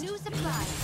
New supplies.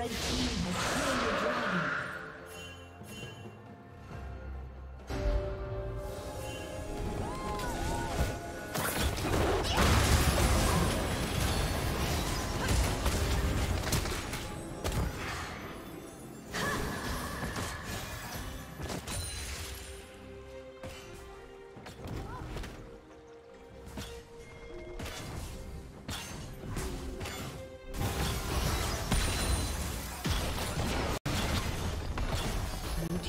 Red team